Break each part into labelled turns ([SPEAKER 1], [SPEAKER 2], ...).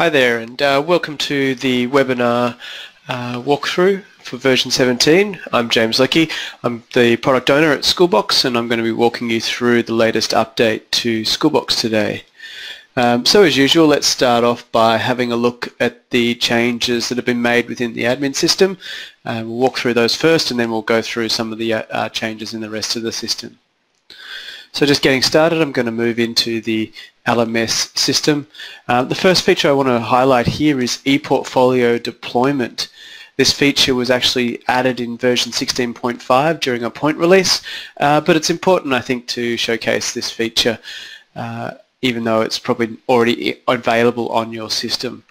[SPEAKER 1] Hi there and uh, welcome to the webinar uh, walkthrough for version 17. I'm James Leckie. I'm the product owner at Schoolbox and I'm going to be walking you through the latest update to Schoolbox today. Um, so as usual let's start off by having a look at the changes that have been made within the admin system. Uh, we'll walk through those first and then we'll go through some of the uh, changes in the rest of the system. So just getting started, I'm going to move into the LMS system. Uh, the first feature I want to highlight here is ePortfolio deployment. This feature was actually added in version 16.5 during a point release, uh, but it's important I think to showcase this feature uh, even though it's probably already available on your system.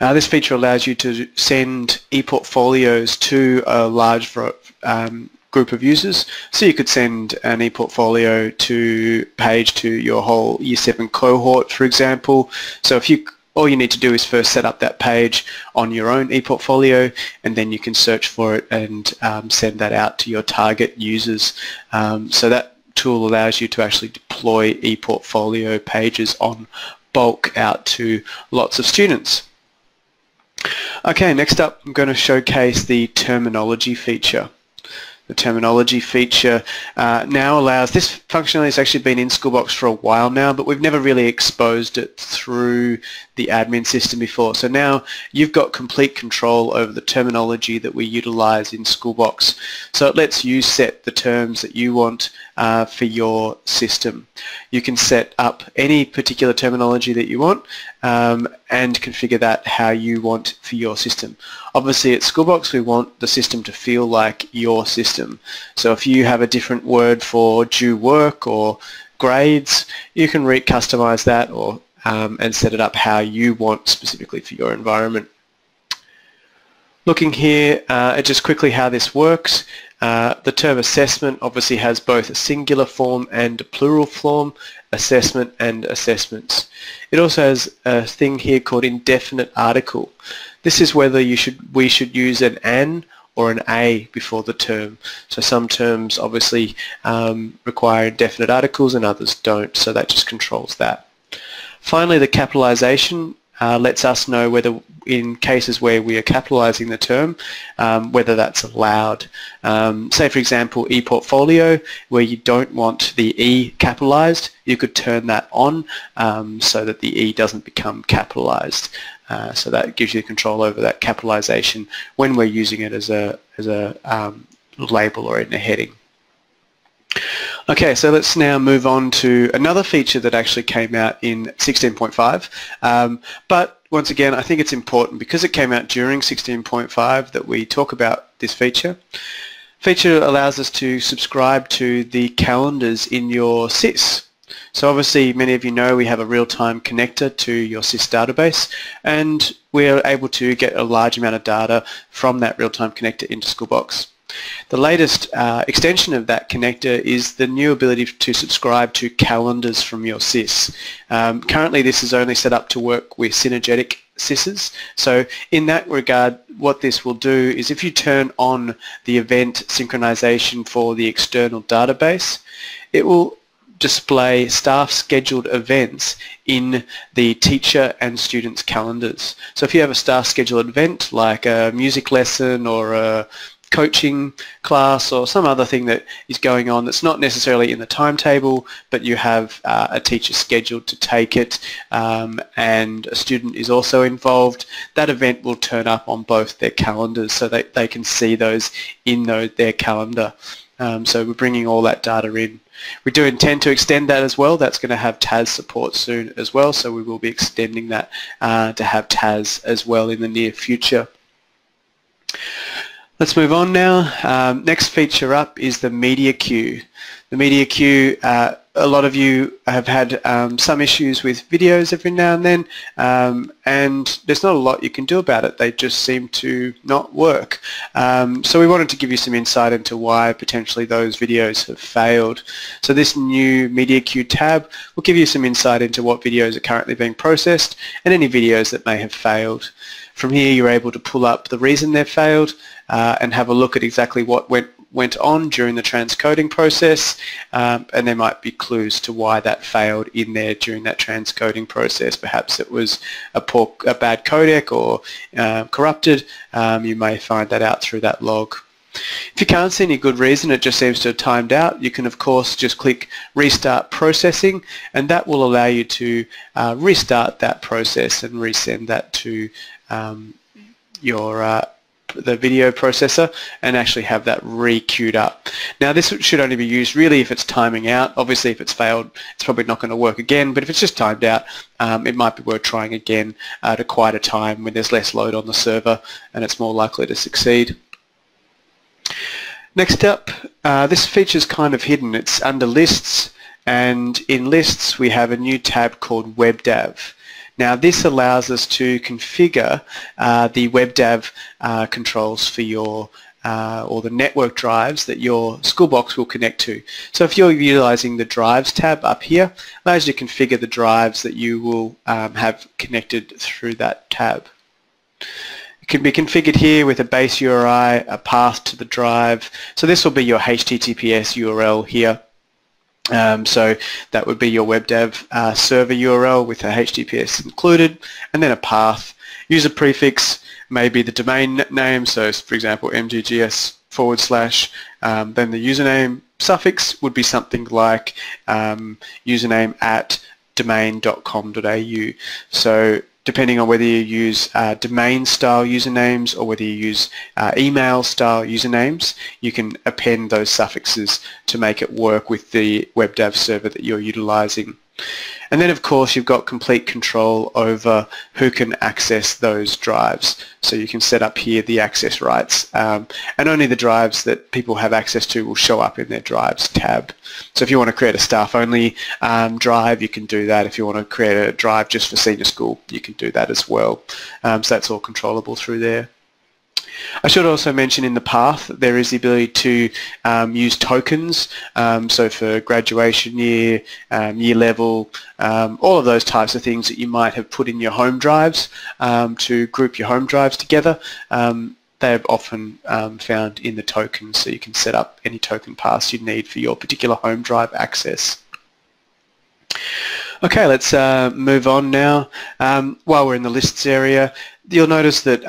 [SPEAKER 1] Uh, this feature allows you to send ePortfolios to a large um, group of users. So you could send an ePortfolio to page to your whole Year 7 cohort, for example. So if you all you need to do is first set up that page on your own ePortfolio and then you can search for it and um, send that out to your target users. Um, so that tool allows you to actually deploy ePortfolio pages on bulk out to lots of students. Okay, next up I'm going to showcase the terminology feature the terminology feature uh, now allows, this functionality has actually been in Schoolbox for a while now, but we've never really exposed it through the admin system before. So now you've got complete control over the terminology that we utilize in Schoolbox. So it lets you set the terms that you want uh, for your system. You can set up any particular terminology that you want um, and configure that how you want for your system. Obviously at Schoolbox we want the system to feel like your system. So if you have a different word for due work or grades, you can re-customize that or um, and set it up how you want specifically for your environment. Looking here uh, at just quickly how this works, uh, the term assessment obviously has both a singular form and a plural form, assessment and assessments. It also has a thing here called indefinite article. This is whether you should we should use an an or an a before the term. So some terms obviously um, require indefinite articles and others don't, so that just controls that. Finally, the capitalization uh, lets us know whether in cases where we are capitalizing the term, um, whether that's allowed. Um, say for example ePortfolio where you don't want the E capitalized, you could turn that on um, so that the E doesn't become capitalized. Uh, so that gives you control over that capitalization when we're using it as a, as a um, label or in a heading. Okay, so let's now move on to another feature that actually came out in 16.5. Um, but once again, I think it's important because it came out during 16.5 that we talk about this feature. Feature allows us to subscribe to the calendars in your SIS. So obviously many of you know we have a real-time connector to your SIS database and we're able to get a large amount of data from that real-time connector into Schoolbox. The latest uh, extension of that connector is the new ability to subscribe to calendars from your SIS. Um, currently this is only set up to work with synergetic SISs. So in that regard, what this will do is if you turn on the event synchronization for the external database, it will display staff scheduled events in the teacher and students calendars. So if you have a staff scheduled event like a music lesson or a coaching class or some other thing that is going on that's not necessarily in the timetable but you have uh, a teacher scheduled to take it um, and a student is also involved, that event will turn up on both their calendars so that they can see those in their calendar. Um, so we're bringing all that data in. We do intend to extend that as well. That's going to have TASS support soon as well, so we will be extending that uh, to have TASS as well in the near future. Let's move on now. Um, next feature up is the media queue. The media queue, uh, a lot of you have had um, some issues with videos every now and then um, and there's not a lot you can do about it. They just seem to not work. Um, so we wanted to give you some insight into why potentially those videos have failed. So this new media queue tab will give you some insight into what videos are currently being processed and any videos that may have failed. From here you're able to pull up the reason they've failed uh, and have a look at exactly what went went on during the transcoding process um, and there might be clues to why that failed in there during that transcoding process. Perhaps it was a, poor, a bad codec or uh, corrupted. Um, you may find that out through that log. If you can't see any good reason, it just seems to have timed out, you can of course just click Restart Processing and that will allow you to uh, restart that process and resend that to um, your uh, the video processor and actually have that re-queued up. Now this should only be used really if it's timing out. Obviously if it's failed it's probably not going to work again but if it's just timed out um, it might be worth trying again at a quieter time when there's less load on the server and it's more likely to succeed. Next up, uh, this feature is kind of hidden. It's under lists and in lists we have a new tab called WebDAV. Now this allows us to configure uh, the WebDAV uh, controls for your uh, or the network drives that your Schoolbox will connect to. So if you're utilizing the Drives tab up here, allows you to configure the drives that you will um, have connected through that tab It can be configured here with a base URI, a path to the drive. So this will be your HTTPS URL here. Um, so that would be your WebDAV uh, server URL with a HTTPS included, and then a path. User prefix may be the domain name, so for example mggs forward slash, um, then the username suffix would be something like um, username at domain.com.au. So depending on whether you use uh, domain style usernames or whether you use uh, email style usernames, you can append those suffixes to make it work with the WebDAV server that you're utilizing. And then of course you've got complete control over who can access those drives. So you can set up here the access rights um, and only the drives that people have access to will show up in their drives tab. So if you want to create a staff only um, drive you can do that. If you want to create a drive just for senior school you can do that as well. Um, so that's all controllable through there. I should also mention in the path there is the ability to um, use tokens, um, so for graduation year, um, year level, um, all of those types of things that you might have put in your home drives um, to group your home drives together. Um, they're often found in the tokens, so you can set up any token paths you need for your particular home drive access. Okay, let's uh, move on now. While we're in the lists area, you'll notice that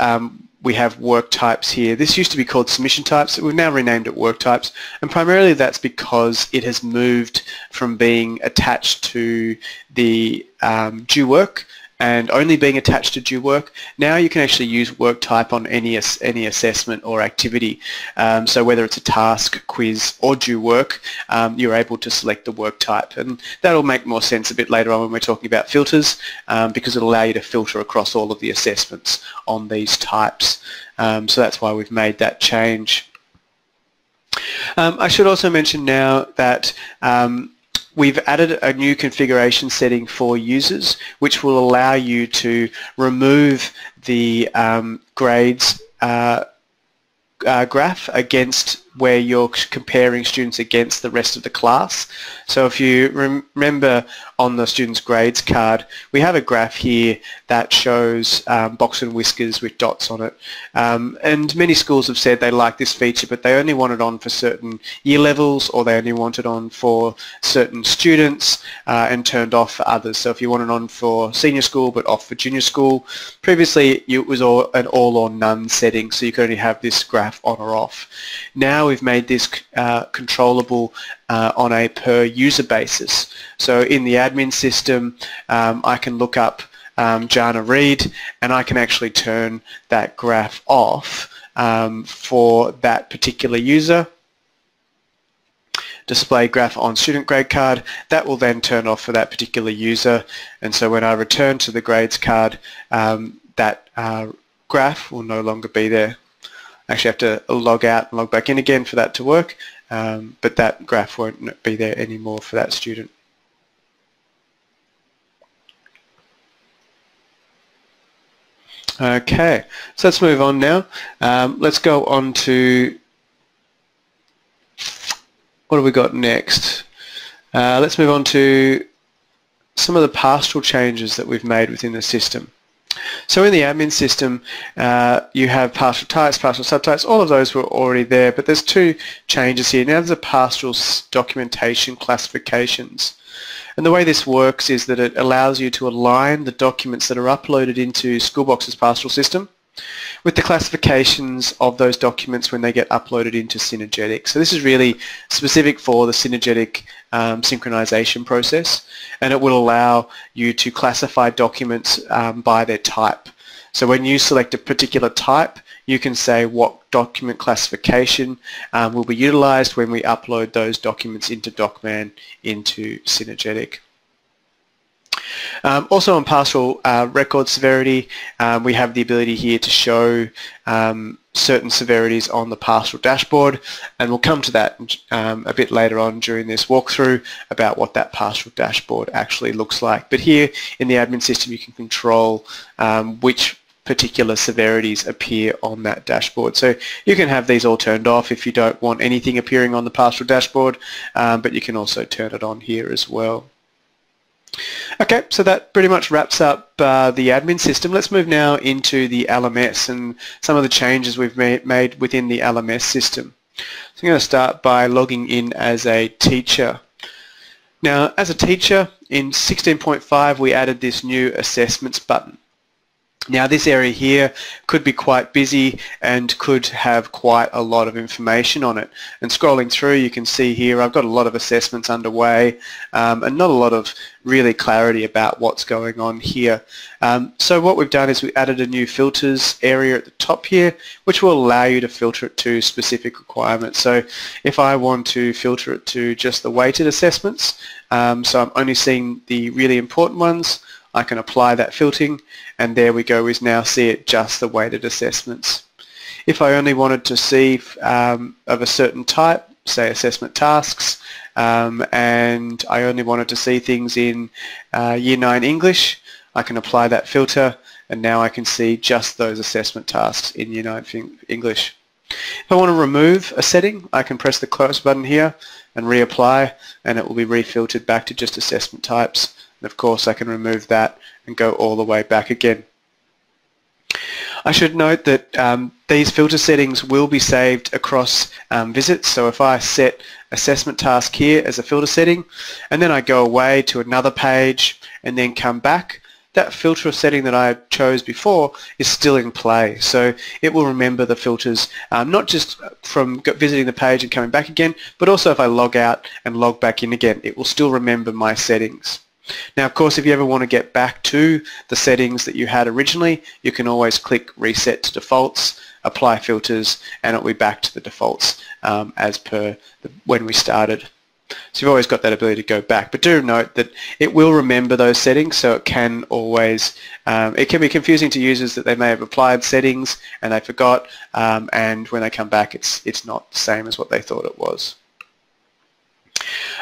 [SPEAKER 1] we have work types here. This used to be called submission types. We've now renamed it work types. And primarily that's because it has moved from being attached to the um, due work and only being attached to due work. Now you can actually use work type on any, any assessment or activity. Um, so whether it's a task, quiz or due work, um, you're able to select the work type. And that'll make more sense a bit later on when we're talking about filters um, because it'll allow you to filter across all of the assessments on these types. Um, so that's why we've made that change. Um, I should also mention now that um, We've added a new configuration setting for users which will allow you to remove the um, grades uh, uh, graph against where you're comparing students against the rest of the class. So if you rem remember on the student's grades card, we have a graph here that shows um, box and whiskers with dots on it. Um, and many schools have said they like this feature, but they only want it on for certain year levels or they only want it on for certain students uh, and turned off for others. So if you want it on for senior school but off for junior school, previously it was all, an all or none setting, so you could only have this graph on or off. Now now we've made this uh, controllable uh, on a per user basis. So in the admin system, um, I can look up um, Jana Reed and I can actually turn that graph off um, for that particular user. Display graph on student grade card that will then turn off for that particular user. And so when I return to the grades card um, that uh, graph will no longer be there actually have to log out and log back in again for that to work, um, but that graph won't be there anymore for that student. Okay, so let's move on now. Um, let's go on to what have we got next? Uh, let's move on to some of the pastoral changes that we've made within the system. So in the admin system, uh, you have pastoral types, pastoral subtypes, all of those were already there, but there's two changes here. Now there's a pastoral documentation classifications. And the way this works is that it allows you to align the documents that are uploaded into Schoolbox's pastoral system with the classifications of those documents when they get uploaded into Synergetic. So this is really specific for the Synergetic um, synchronization process and it will allow you to classify documents um, by their type. So when you select a particular type, you can say what document classification um, will be utilized when we upload those documents into DocMan into Synergetic. Um, also on pastoral uh, record severity, um, we have the ability here to show um, certain severities on the pastoral dashboard and we'll come to that um, a bit later on during this walkthrough about what that pastoral dashboard actually looks like. But here in the admin system you can control um, which particular severities appear on that dashboard. So you can have these all turned off if you don't want anything appearing on the pastoral dashboard, um, but you can also turn it on here as well. Okay, so that pretty much wraps up uh, the admin system. Let's move now into the LMS and some of the changes we've made, within the LMS system. So I'm going to start by logging in as a teacher. Now, as a teacher, in 16.5 we added this new assessments button. Now this area here could be quite busy and could have quite a lot of information on it. And scrolling through you can see here I've got a lot of assessments underway um, and not a lot of really clarity about what's going on here. Um, so what we've done is we added a new filters area at the top here which will allow you to filter it to specific requirements. So if I want to filter it to just the weighted assessments, um, so I'm only seeing the really important ones, I can apply that filtering and there we go, we now see it just the weighted assessments. If I only wanted to see um, of a certain type, say assessment tasks, um, and I only wanted to see things in uh, Year 9 English, I can apply that filter and now I can see just those assessment tasks in Year 9 English. If I want to remove a setting, I can press the close button here and reapply and it will be refiltered back to just assessment types. And of course I can remove that and go all the way back again. I should note that um, these filter settings will be saved across um, visits. So if I set assessment task here as a filter setting and then I go away to another page and then come back, that filter setting that I chose before is still in play. So it will remember the filters, um, not just from visiting the page and coming back again, but also if I log out and log back in again, it will still remember my settings. Now of course if you ever want to get back to the settings that you had originally you can always click reset to defaults apply filters and it'll be back to the defaults um, as per the, when we started. So you've always got that ability to go back but do note that it will remember those settings so it can always um, it can be confusing to users that they may have applied settings and they forgot um, and when they come back it's it's not the same as what they thought it was.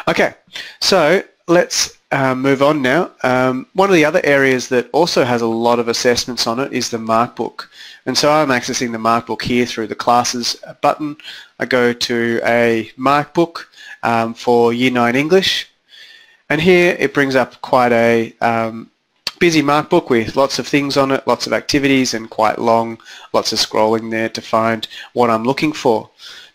[SPEAKER 1] Okay so let's uh, move on now. Um, one of the other areas that also has a lot of assessments on it is the Markbook. And so I'm accessing the Markbook here through the Classes button. I go to a Markbook um, for Year 9 English. And here it brings up quite a um, busy Markbook with lots of things on it, lots of activities and quite long, lots of scrolling there to find what I'm looking for.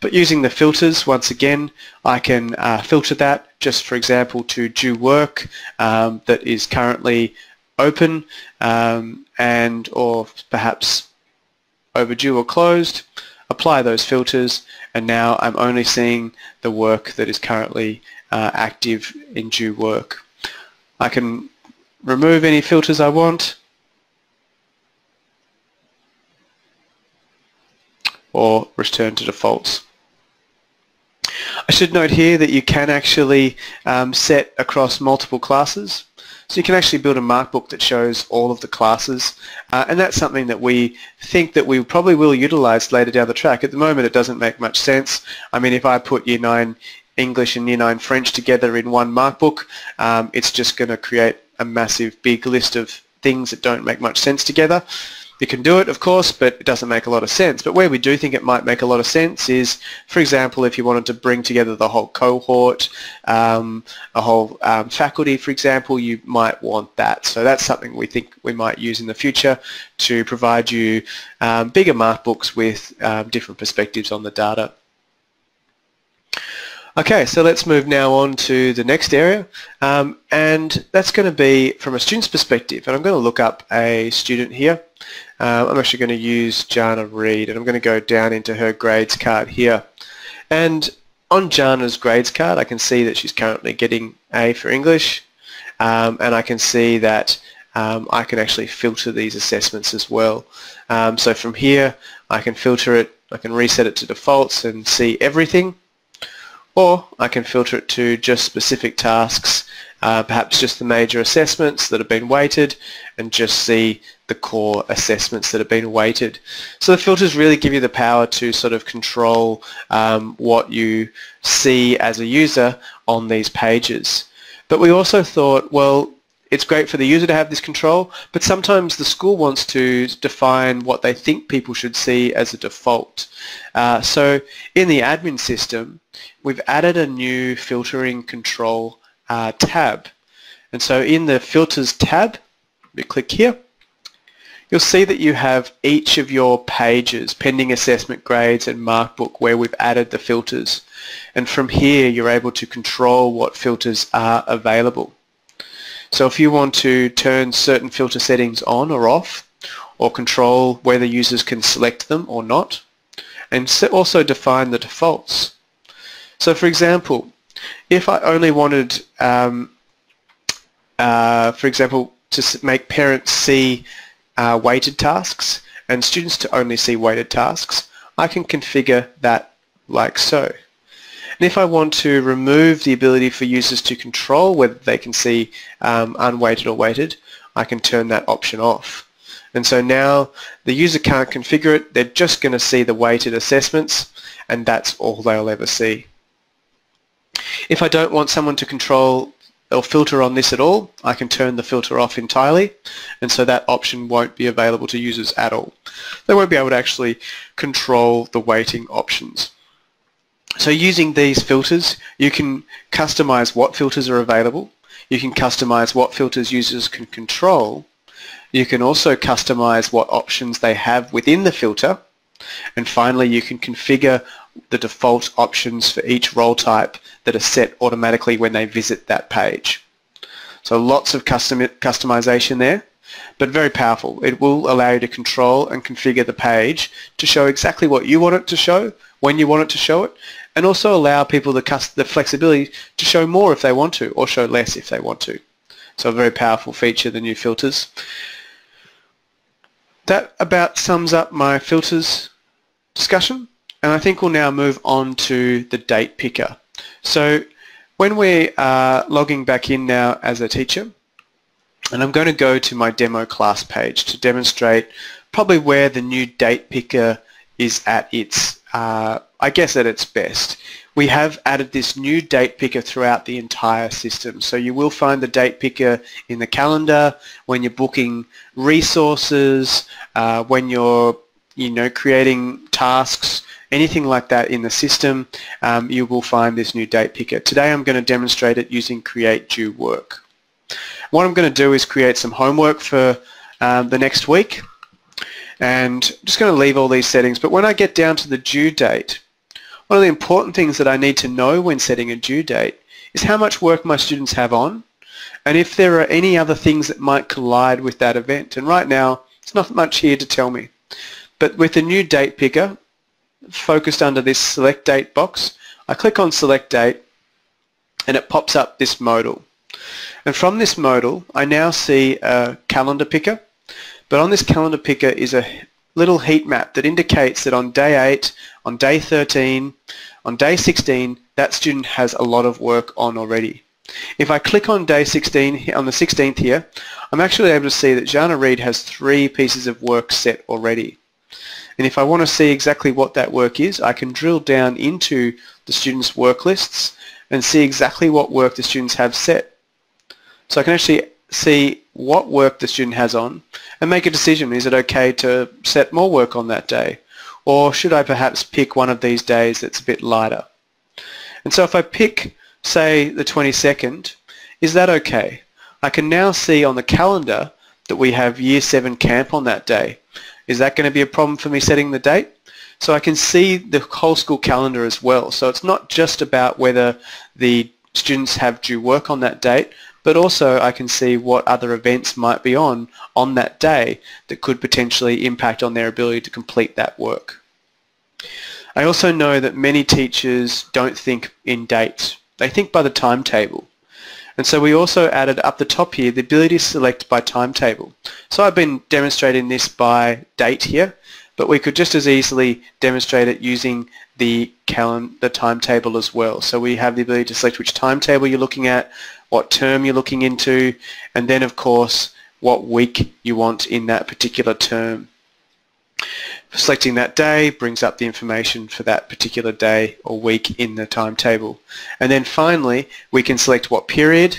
[SPEAKER 1] But using the filters, once again, I can uh, filter that just, for example, to due work um, that is currently open um, and or perhaps overdue or closed, apply those filters, and now I'm only seeing the work that is currently uh, active in due work. I can remove any filters I want, or return to defaults. I should note here that you can actually um, set across multiple classes. So you can actually build a markbook that shows all of the classes uh, and that's something that we think that we probably will utilize later down the track. At the moment it doesn't make much sense. I mean if I put Year 9 English and Year 9 French together in one markbook um, it's just going to create a massive big list of things that don't make much sense together. You can do it, of course, but it doesn't make a lot of sense. But where we do think it might make a lot of sense is, for example, if you wanted to bring together the whole cohort, um, a whole um, faculty, for example, you might want that. So that's something we think we might use in the future to provide you um, bigger mark books with um, different perspectives on the data. Okay, so let's move now on to the next area, um, and that's going to be from a student's perspective, and I'm going to look up a student here. Uh, I'm actually going to use Jana Reed, and I'm going to go down into her grades card here. And on Jana's grades card, I can see that she's currently getting A for English, um, and I can see that um, I can actually filter these assessments as well. Um, so from here, I can filter it, I can reset it to defaults and see everything or I can filter it to just specific tasks, uh, perhaps just the major assessments that have been weighted and just see the core assessments that have been weighted. So the filters really give you the power to sort of control um, what you see as a user on these pages. But we also thought, well, it's great for the user to have this control, but sometimes the school wants to define what they think people should see as a default. Uh, so in the admin system, we've added a new filtering control uh, tab. And so in the filters tab, we click here, you'll see that you have each of your pages, pending assessment grades and markbook, where we've added the filters. And from here, you're able to control what filters are available. So if you want to turn certain filter settings on or off, or control whether users can select them or not, and also define the defaults. So for example, if I only wanted, um, uh, for example, to make parents see uh, weighted tasks and students to only see weighted tasks, I can configure that like so. And if I want to remove the ability for users to control whether they can see um, unweighted or weighted, I can turn that option off. And so now the user can't configure it, they're just going to see the weighted assessments and that's all they'll ever see. If I don't want someone to control or filter on this at all, I can turn the filter off entirely and so that option won't be available to users at all. They won't be able to actually control the weighting options. So using these filters, you can customize what filters are available. You can customize what filters users can control. You can also customize what options they have within the filter. And finally, you can configure the default options for each role type that are set automatically when they visit that page. So lots of custom customization there, but very powerful. It will allow you to control and configure the page to show exactly what you want it to show, when you want it to show it, and also allow people the, the flexibility to show more if they want to or show less if they want to. So a very powerful feature, the new filters. That about sums up my filters discussion and I think we'll now move on to the date picker. So when we are logging back in now as a teacher and I'm going to go to my demo class page to demonstrate probably where the new date picker is at its uh, I guess at its best. We have added this new date picker throughout the entire system. So you will find the date picker in the calendar when you're booking resources, uh, when you're you know creating tasks, anything like that in the system, um, you will find this new date picker. Today I'm going to demonstrate it using create due work. What I'm going to do is create some homework for um, the next week and I'm just going to leave all these settings but when I get down to the due date one of the important things that I need to know when setting a due date is how much work my students have on and if there are any other things that might collide with that event. And right now, it's not much here to tell me. But with the new date picker, focused under this select date box, I click on select date and it pops up this modal. And from this modal, I now see a calendar picker. But on this calendar picker is a little heat map that indicates that on day 8, on day 13, on day 16, that student has a lot of work on already. If I click on day 16, on the 16th here, I'm actually able to see that Jana Reed has three pieces of work set already. And if I want to see exactly what that work is, I can drill down into the students' work lists and see exactly what work the students have set. So I can actually see what work the student has on and make a decision. Is it okay to set more work on that day? Or should I perhaps pick one of these days that's a bit lighter? And so if I pick, say, the 22nd, is that okay? I can now see on the calendar that we have Year 7 camp on that day. Is that going to be a problem for me setting the date? So I can see the whole school calendar as well. So it's not just about whether the students have due work on that date, but also I can see what other events might be on on that day that could potentially impact on their ability to complete that work. I also know that many teachers don't think in dates. They think by the timetable. And so we also added up the top here the ability to select by timetable. So I've been demonstrating this by date here, but we could just as easily demonstrate it using the calendar, the timetable as well. So we have the ability to select which timetable you're looking at, what term you're looking into, and then of course what week you want in that particular term. Selecting that day brings up the information for that particular day or week in the timetable. And then finally, we can select what period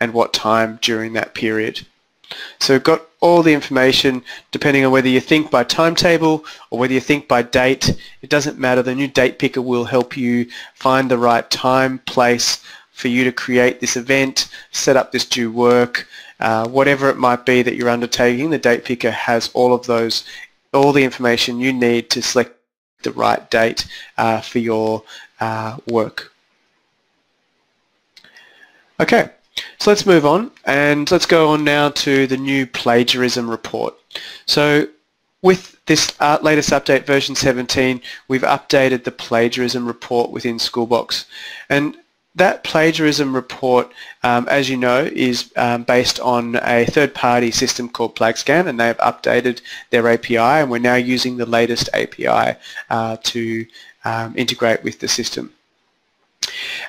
[SPEAKER 1] and what time during that period. So we've got all the information depending on whether you think by timetable or whether you think by date. It doesn't matter. The new date picker will help you find the right time, place for you to create this event, set up this due work, uh, whatever it might be that you're undertaking, the date picker has all of those all the information you need to select the right date uh, for your uh, work. Okay, so let's move on and let's go on now to the new plagiarism report. So with this uh, latest update, version 17, we've updated the plagiarism report within Schoolbox. And that plagiarism report, um, as you know, is um, based on a third-party system called PlagScan, and they've updated their API, and we're now using the latest API uh, to um, integrate with the system.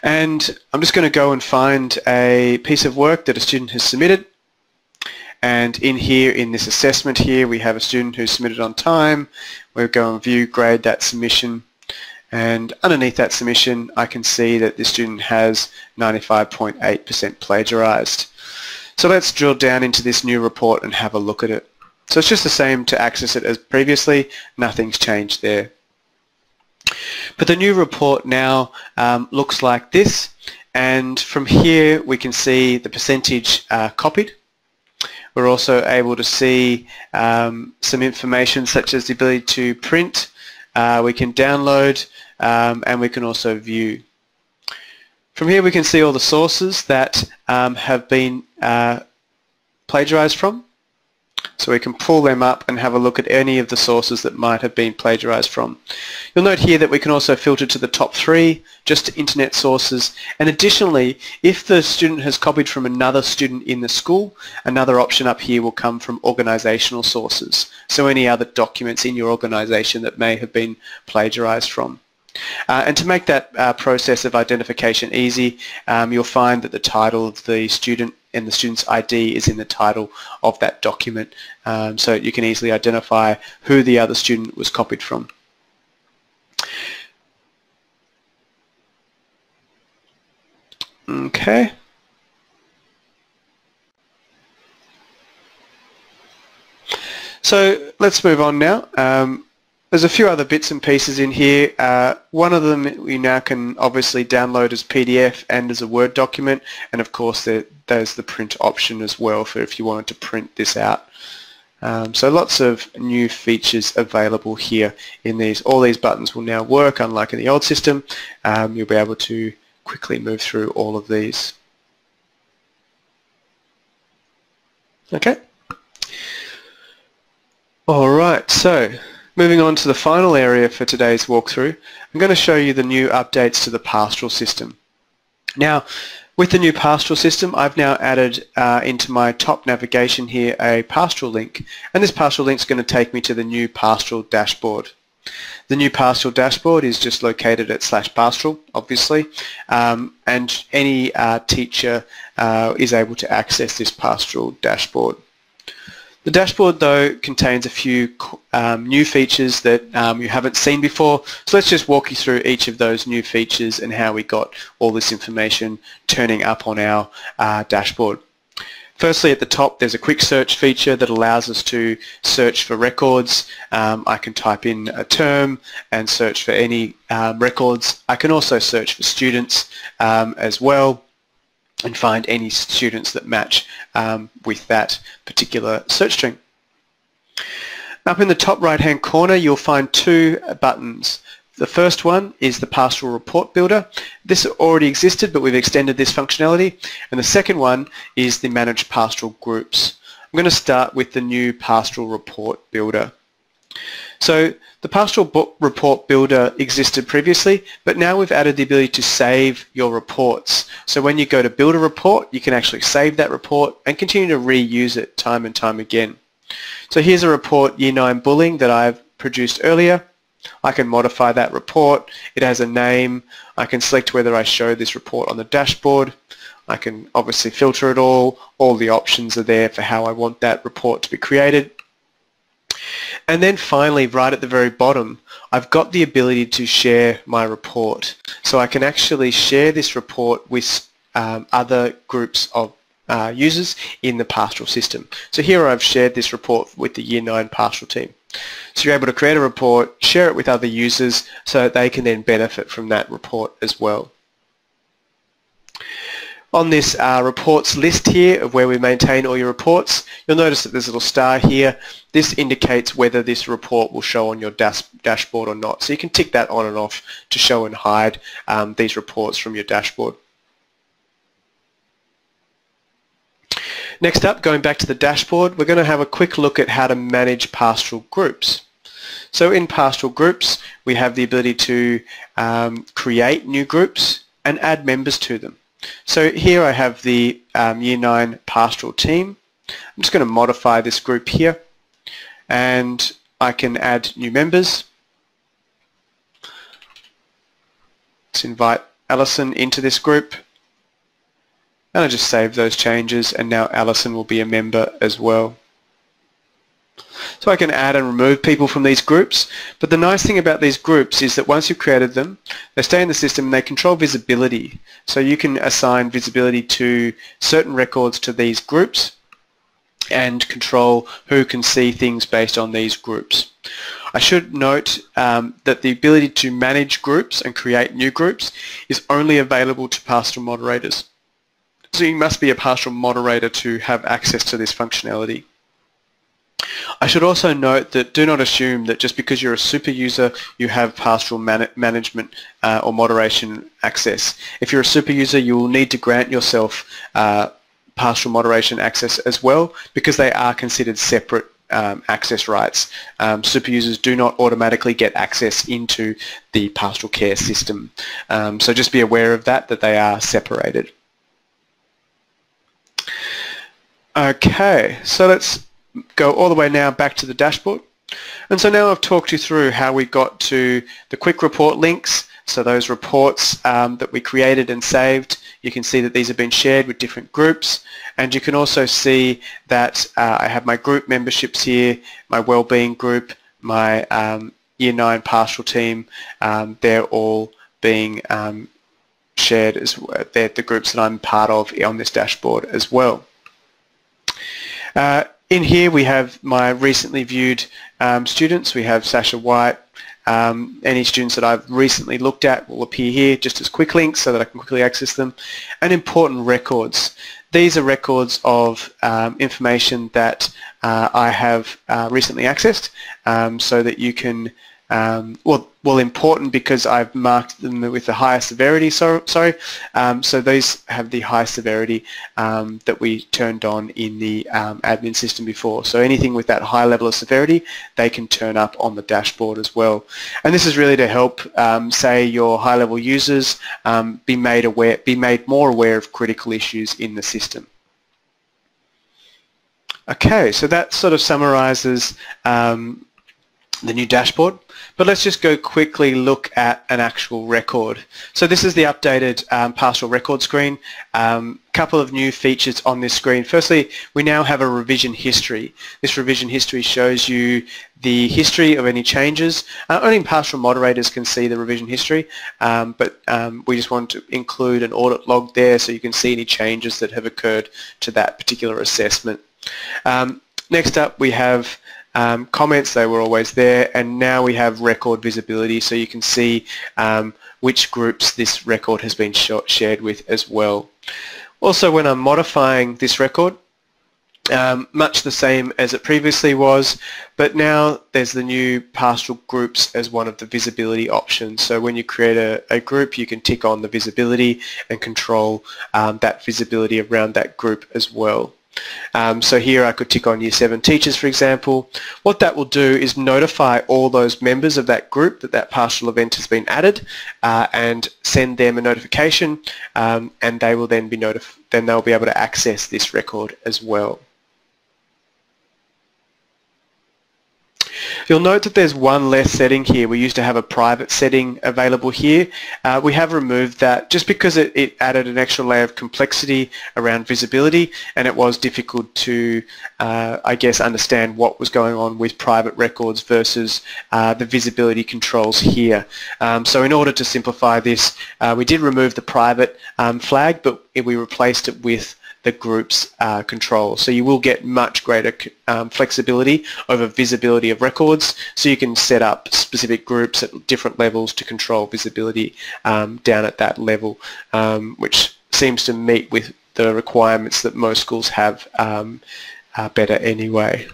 [SPEAKER 1] And I'm just going to go and find a piece of work that a student has submitted. And in here, in this assessment here, we have a student who submitted on time. We'll go and view, grade that submission. And underneath that submission, I can see that the student has 95.8% plagiarized. So let's drill down into this new report and have a look at it. So it's just the same to access it as previously. Nothing's changed there. But the new report now um, looks like this. And from here, we can see the percentage uh, copied. We're also able to see um, some information such as the ability to print. Uh, we can download um, and we can also view. From here we can see all the sources that um, have been uh, plagiarized from. So we can pull them up and have a look at any of the sources that might have been plagiarized from. You'll note here that we can also filter to the top three, just to internet sources. And additionally, if the student has copied from another student in the school, another option up here will come from organizational sources. So any other documents in your organization that may have been plagiarized from. Uh, and to make that uh, process of identification easy, um, you'll find that the title of the student and the student's ID is in the title of that document um, so you can easily identify who the other student was copied from. Okay. So let's move on now. Um, there's a few other bits and pieces in here. Uh, one of them you now can obviously download as PDF and as a Word document, and of course there, there's the print option as well for if you wanted to print this out. Um, so lots of new features available here in these. All these buttons will now work, unlike in the old system. Um, you'll be able to quickly move through all of these. Okay. All right, so Moving on to the final area for today's walkthrough, I'm going to show you the new updates to the pastoral system. Now, with the new pastoral system, I've now added uh, into my top navigation here a pastoral link, and this pastoral link is going to take me to the new pastoral dashboard. The new pastoral dashboard is just located at slash pastoral, obviously, um, and any uh, teacher uh, is able to access this pastoral dashboard. The dashboard though contains a few um, new features that um, you haven't seen before. So let's just walk you through each of those new features and how we got all this information turning up on our uh, dashboard. Firstly, at the top, there's a quick search feature that allows us to search for records. Um, I can type in a term and search for any um, records. I can also search for students um, as well and find any students that match um, with that particular search string. Up in the top right hand corner you'll find two buttons. The first one is the pastoral report builder. This already existed but we've extended this functionality and the second one is the manage pastoral groups. I'm going to start with the new pastoral report builder. So the pastoral report builder existed previously but now we've added the ability to save your reports. So when you go to build a report you can actually save that report and continue to reuse it time and time again. So here's a report Year 9 Bullying that I've produced earlier. I can modify that report. It has a name. I can select whether I show this report on the dashboard. I can obviously filter it all. All the options are there for how I want that report to be created. And then finally, right at the very bottom, I've got the ability to share my report. So I can actually share this report with um, other groups of uh, users in the pastoral system. So here I've shared this report with the Year 9 pastoral team. So you're able to create a report, share it with other users so that they can then benefit from that report as well. On this uh, reports list here of where we maintain all your reports, you'll notice that there's a little star here. This indicates whether this report will show on your dash dashboard or not. So you can tick that on and off to show and hide um, these reports from your dashboard. Next up, going back to the dashboard, we're going to have a quick look at how to manage pastoral groups. So in pastoral groups, we have the ability to um, create new groups and add members to them. So here I have the um, Year 9 pastoral team. I'm just going to modify this group here and I can add new members. Let's invite Alison into this group and I just save those changes and now Alison will be a member as well. So I can add and remove people from these groups, but the nice thing about these groups is that once you've created them, they stay in the system and they control visibility. So you can assign visibility to certain records to these groups and control who can see things based on these groups. I should note um, that the ability to manage groups and create new groups is only available to pastoral moderators. So you must be a pastoral moderator to have access to this functionality. I should also note that do not assume that just because you're a super user you have pastoral man management uh, or moderation access. If you're a super user you will need to grant yourself uh, pastoral moderation access as well because they are considered separate um, access rights. Um, super users do not automatically get access into the pastoral care system. Um, so just be aware of that, that they are separated. Okay, so let's go all the way now back to the dashboard. And so now I've talked you through how we got to the quick report links, so those reports um, that we created and saved, you can see that these have been shared with different groups and you can also see that uh, I have my group memberships here, my wellbeing group, my um, Year 9 pastoral team, um, they're all being um, shared as they're the groups that I'm part of on this dashboard as well. Uh, in here we have my recently viewed um, students. We have Sasha White. Um, any students that I've recently looked at will appear here just as quick links so that I can quickly access them. And important records. These are records of um, information that uh, I have uh, recently accessed um, so that you can um, well, well, important because I've marked them with the highest severity. So, sorry, um, so those have the high severity um, that we turned on in the um, admin system before. So anything with that high level of severity, they can turn up on the dashboard as well. And this is really to help, um, say, your high-level users um, be made aware, be made more aware of critical issues in the system. Okay, so that sort of summarizes um, the new dashboard. But let's just go quickly look at an actual record. So this is the updated um, pastoral record screen. A um, couple of new features on this screen. Firstly, we now have a revision history. This revision history shows you the history of any changes. Uh, only pastoral moderators can see the revision history, um, but um, we just want to include an audit log there so you can see any changes that have occurred to that particular assessment. Um, next up, we have um, comments, they were always there, and now we have record visibility so you can see um, which groups this record has been sh shared with as well. Also, when I'm modifying this record, um, much the same as it previously was, but now there's the new pastoral groups as one of the visibility options. So when you create a, a group, you can tick on the visibility and control um, that visibility around that group as well. Um, so here I could tick on Year 7 teachers, for example. What that will do is notify all those members of that group that that pastoral event has been added uh, and send them a notification um, and they will then be then they'll be able to access this record as well. You'll note that there's one less setting here. We used to have a private setting available here. Uh, we have removed that just because it, it, added an extra layer of complexity around visibility and it was difficult to, uh, I guess, understand what was going on with private records versus uh, the visibility controls here. Um, so in order to simplify this, uh, we did remove the private um, flag, but we replaced it with the group's uh, control. So you will get much greater um, flexibility over visibility of records so you can set up specific groups at different levels to control visibility um, down at that level um, which seems to meet with the requirements that most schools have um, uh, better anyway.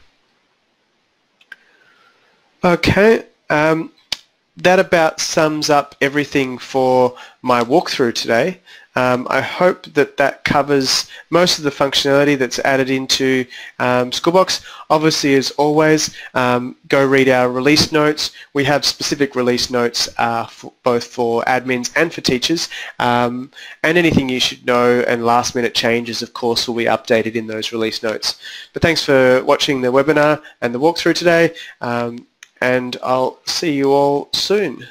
[SPEAKER 1] Okay, um, that about sums up everything for my walkthrough today. Um, I hope that that covers most of the functionality that's added into um, Schoolbox. Obviously, as always, um, go read our release notes. We have specific release notes uh, for, both for admins and for teachers. Um, and anything you should know and last minute changes, of course, will be updated in those release notes. But thanks for watching the webinar and the walkthrough today. Um, and I'll see you all soon.